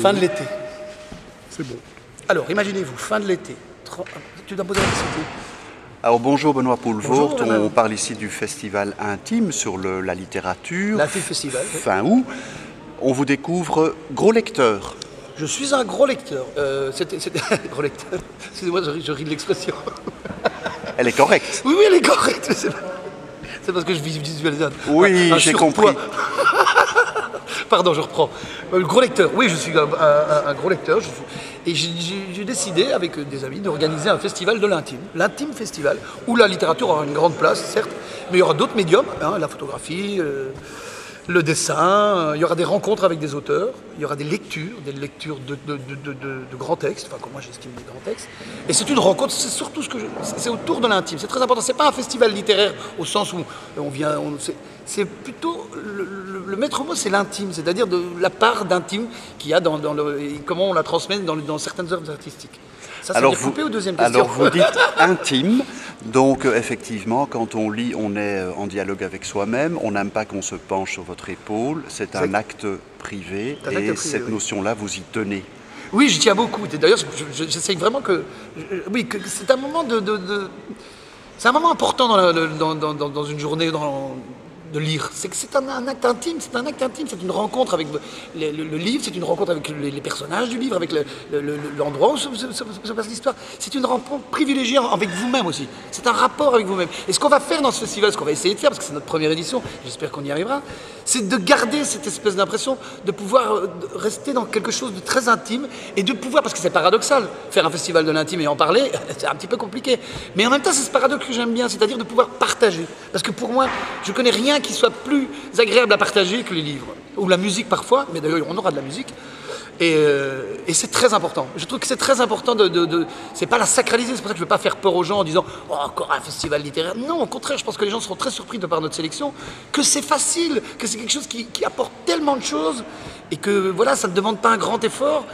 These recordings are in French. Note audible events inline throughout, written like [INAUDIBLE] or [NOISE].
fin de l'été. C'est bon. Alors, imaginez-vous, fin de l'été. Tu dois poser la question. Alors bonjour Benoît Poulvort, madame. on parle ici du festival intime sur le- la littérature. La Festival. oui. Fin août, on vous découvre gros lecteur. Je suis un gros lecteur. Euh, c'était, [LAUGHS] gros lecteur. Excusez-moi, je ris, je ris de l'expression. [LAUGHS] Elle est correcte. Oui, oui, elle est correcte. C'est, parce que je visualise un, Oui, j'ai compris. [LAUGHS] [LAUGHS] Pardon, je reprends. Euh, gros lecteur. Oui, je suis un, gros lecteur. Et j'ai, décidé, avec des amis, d'organiser un festival de l'intime. L'intime festival, où la littérature aura une grande place, certes, mais il y aura d'autres médiums, hein, la photographie, euh, le dessin, euh, il y aura des rencontres avec des auteurs, il y aura des lectures, des lectures de, grands textes, enfin, comme moi j'estime des grands textes. Et c'est une rencontre, c'est surtout ce que je. c'est- autour de l'intime, c'est très important. C'est pas un festival littéraire au sens où on vient. C'est- plutôt. Le, le- le maître mot, c'est l'intime, c'est-à-dire de la part d'intime qu'il y a dans, dans le. et comment on la transmet dans, certaines œuvres artistiques. Ça, ça Alors vous, aux deuxième question. alors vous dites [LAUGHS] intime, donc euh, effectivement quand on lit on est euh, en dialogue avec soi-même, on n'aime pas qu'on se penche sur votre épaule, c'est un acte privé et privé, cette oui. notion-là vous y tenez. Oui, j'y tiens beaucoup. D'ailleurs, je- je- j'essaye vraiment que. je- Oui, que c'est un moment de. de- de- c'est un moment important dans, la- le- dans, dans- dans- dans une journée dans- de lire. C'est un, un acte intime, c'est un acte intime, c'est une rencontre avec le, livre, c'est une rencontre avec les, personnages du livre, avec le- le- le- l'endroit où se, se- se- se passe l'histoire. C'est une rencontre privilégiée avec vous-même aussi. C'est un rapport avec vous-même. Et ce qu'on va faire dans ce festival, ce qu'on va essayer de faire, parce que c'est notre première édition, j'espère qu'on y arrivera, c'est de garder cette espèce d'impression de pouvoir euh, rester dans quelque chose de très intime et de pouvoir, parce que c'est paradoxal, faire un festival de l'intime et en parler, [LAUGHS] c'est un petit peu compliqué. Mais en même temps, c'est ce paradoxe que j'aime bien, c'est-à-dire de pouvoir partager. Parce que pour moi, je connais rien qui soit plus agréable à partager que les livres. Ou la musique parfois, mais d'ailleurs on aura de la musique. Et, euh, et c'est très important. Je trouve que c'est très important de. de, de- c'est pas la sacraliser, c'est pour ça que je veux pas faire peur aux gens en disant Oh, encore un festival littéraire. Non, au contraire, je pense que les gens seront très surpris de par notre sélection, que c'est facile, que c'est quelque chose qui, apporte tellement de choses et que voilà, ça ne demande pas un grand effort.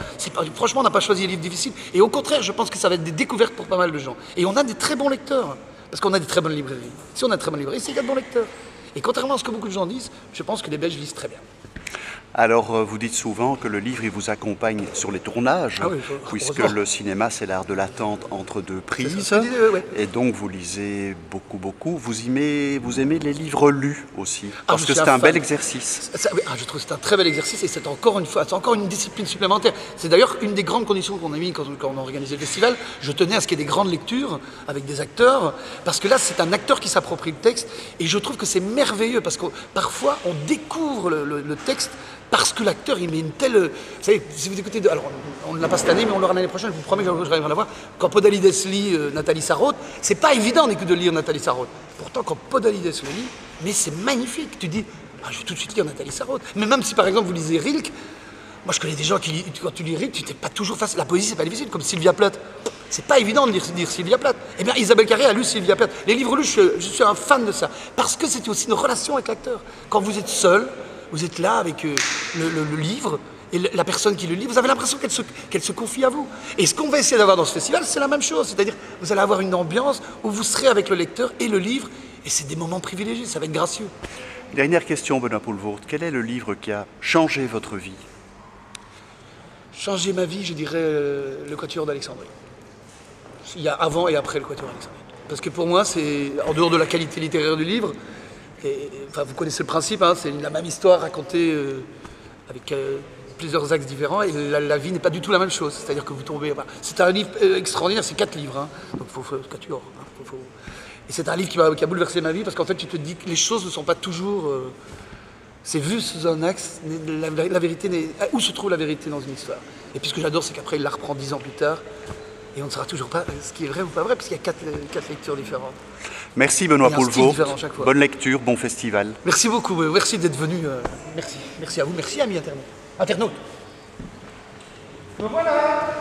Franchement, on n'a pas choisi les livres difficiles. Et au contraire, je pense que ça va être des découvertes pour pas mal de gens. Et on a des très bons lecteurs, parce qu'on a des très bonnes librairies. Si on a de très bonnes librairies, c'est qu'il y a de bons lecteurs. Et contrairement à ce que beaucoup de gens disent, je pense que les Belges lisent très bien. Alors euh, vous dites souvent que le livre il vous accompagne sur les tournages, Ah oui, puisque le cinéma c'est l'art de l'attente entre deux prises. Et donc vous lisez beaucoup beaucoup. Vous aimez, vous aimez les livres lus aussi, parce je que c'est un un bel exercice. Ça, oui, ah, je trouve que c'est un très bel exercice et c'est encore une fois, c'est encore une discipline supplémentaire. C'est d'ailleurs une des grandes conditions qu'on a mis quand, quand on a organisé le festival. Je tenais à ce qu'il y ait des grandes lectures avec des acteurs, parce que là c'est un acteur qui s'approprie le texte et je trouve que c'est merveilleux parce que parfois on découvre le, le- le texte parce que l'acteur il met une telle. Vous savez, si vous écoutez, alors on ne l'a pas cette année, mais on l'aura l'année prochaine. Je vous promets que j'arriverai à la voir. Quand Podalides lit euh, Nathalie Sarraute, c'est pas évident de lire Nathalie Sarraute. Pourtant, quand Podalides le lit, mais c'est magnifique. Tu dis, ah, je vais tout de suite lire Nathalie Sarraute. Mais même si par exemple vous lisez Rilke, moi je connais des gens qui quand tu lis Rilke, tu t'es pas toujours face. La poésie c'est pas difficile, comme Sylvia Plath. C'est pas évident de lire, Sylvia Plath. Eh bien, Isabelle Carré a lu Sylvia Plath. Les livres lus, je, je suis un fan de ça. Parce que c'est aussi une relation avec l'acteur. Quand vous êtes seul, vous êtes là avec euh, le, le- le livre, et le- la personne qui le lit, vous avez l'impression qu'elle se, qu'elle se confie à vous. Et ce qu'on va essayer d'avoir dans ce festival, c'est la même chose. C'est-à-dire, vous allez avoir une ambiance où vous serez avec le lecteur et le livre, et c'est des moments privilégiés, ça va être gracieux. Dernière question, Benoît Poulvoort. Quel est le livre qui a changé votre vie? Changer ma vie, je dirais euh, le Quatuor d'Alexandrie. Il y a avant et après le Quatuor d'Alexandrie. Parce que pour moi, c'est en dehors de la qualité littéraire du livre, enfin, vous connaissez le principe, hein, c'est la même histoire racontée euh, avec euh, plusieurs axes différents, et la, vie n'est pas du tout la même chose. C'est-à-dire que vous tombez. c'est un livre euh, extraordinaire, c'est quatre livres, hein, donc faut, faut, Quatuor. hein, Et c'est un livre qui, a bouleversé ma vie parce qu'en fait, tu te dis que les choses ne sont pas toujours. c'est vu sous un axe, la, la- vérité où se trouve la vérité dans une histoire? Et puis ce que j'adore, c'est qu'après, il la reprend dix ans plus tard, et on ne saura toujours pas ce qui est vrai ou pas vrai, parce qu'il y a quatre, quatre lectures différentes. Merci Benoît fois. Bonne lecture, bon festival. Merci beaucoup, euh, merci d'être venu. euh, merci, merci à vous, merci amis internautes. internautes. Voilà